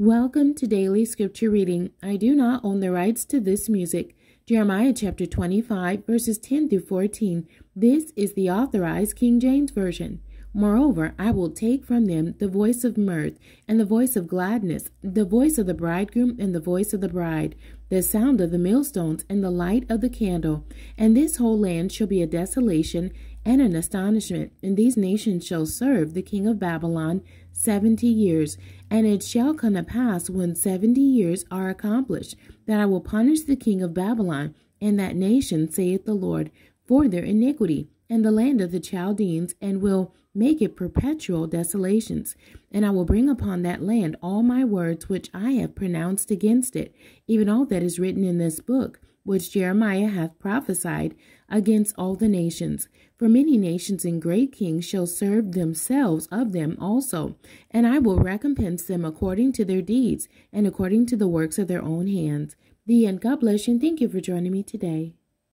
Welcome to Daily Scripture Reading. I do not own the rights to this music. Jeremiah chapter 25, verses 10 through 14. This is the authorized King James Version. Moreover, I will take from them the voice of mirth, and the voice of gladness, the voice of the bridegroom, and the voice of the bride, the sound of the millstones, and the light of the candle. And this whole land shall be a desolation and an astonishment. And these nations shall serve the king of Babylon seventy years. And it shall come to pass when seventy years are accomplished, that I will punish the king of Babylon and that nation, saith the Lord, for their iniquity, and the land of the Chaldeans, and will make it perpetual desolations. And I will bring upon that land all my words which I have pronounced against it, even all that is written in this book which Jeremiah hath prophesied against all the nations. For many nations and great kings shall serve themselves of them also, and I will recompense them according to their deeds and according to the works of their own hands. The end. God bless you and thank you for joining me today.